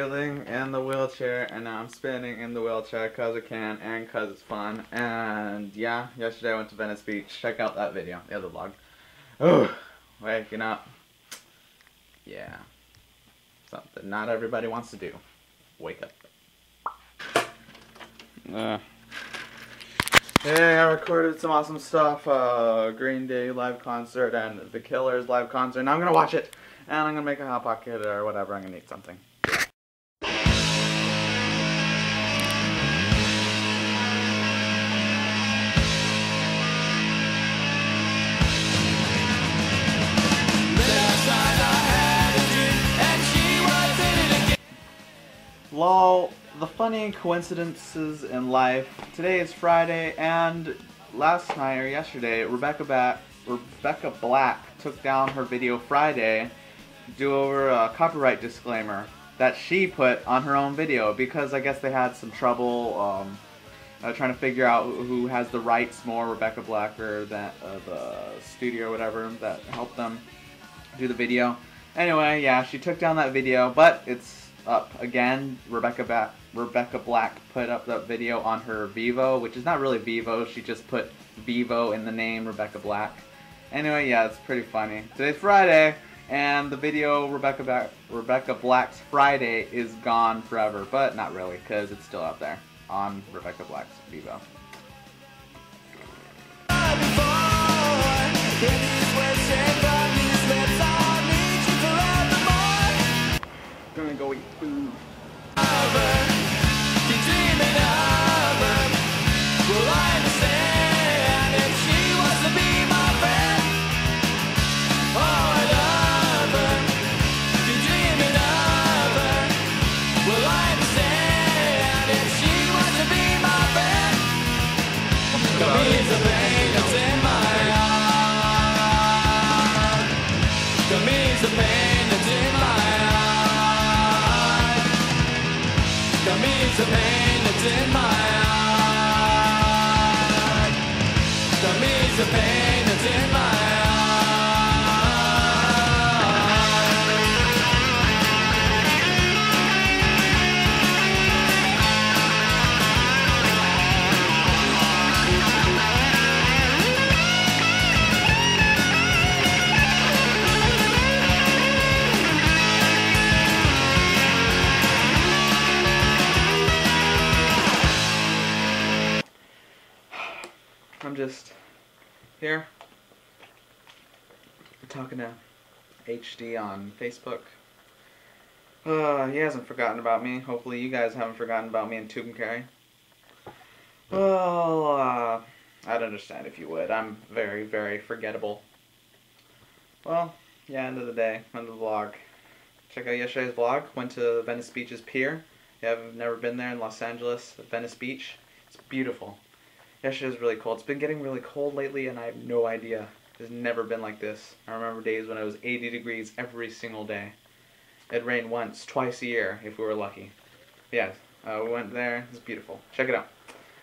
in the wheelchair and now I'm spinning in the wheelchair because I can and because it's fun. And yeah, yesterday I went to Venice Beach. Check out that video, the other vlog. Oh, waking up. Yeah. Something not everybody wants to do. Wake up. Uh. Yeah, I recorded some awesome stuff. Uh, Green Day live concert and The Killers live concert. Now I'm gonna watch it, and I'm gonna make a hot pocket or whatever. I'm gonna eat something. Lol, the funny coincidences in life. Today is Friday, and last night or yesterday, Rebecca Black, Rebecca Black took down her video Friday due over a copyright disclaimer that she put on her own video because I guess they had some trouble um, uh, trying to figure out who has the rights more, Rebecca Black or that uh, the studio whatever that helped them do the video. Anyway, yeah, she took down that video, but it's up again. Rebecca Black, Rebecca Black put up that video on her Vevo, which is not really Vevo. She just put Vevo in the name, Rebecca Black. Anyway, yeah, it's pretty funny. Today's Friday, and the video Rebecca Black, Rebecca Black's Friday is gone forever, but not really, because it's still out there on Rebecca Black's Vevo. Go eat food. the pain that's in my heart. Come ease the pain I'm just here talking to HD on Facebook. Uh, he hasn't forgotten about me. Hopefully, you guys haven't forgotten about me and Tucumcari. Well, uh, I'd understand if you would. I'm very, very forgettable. Well, yeah, end of the day, end of the vlog. Check out yesterday's vlog. Went to Venice Beach's pier. If you have never been there in Los Angeles, Venice Beach, it's beautiful. Yesterday was really cold. It's been getting really cold lately, and I have no idea. It's never been like this. I remember days when it was 80 degrees every single day. It rained once, twice a year, if we were lucky. Yeah, uh, we went there. It's beautiful. Check it out.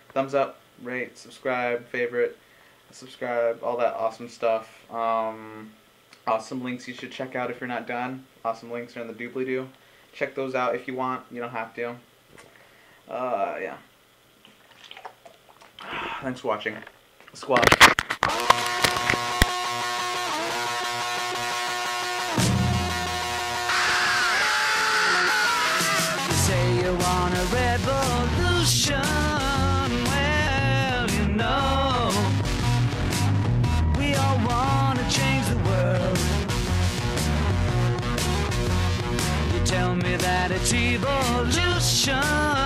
Thumbs up, rate, subscribe, favorite, subscribe, all that awesome stuff. Um, awesome links you should check out if you're not done. Awesome links are in the doobly-doo. Check those out if you want. You don't have to. Uh, yeah. Change for watching. You tell me that it's evolution.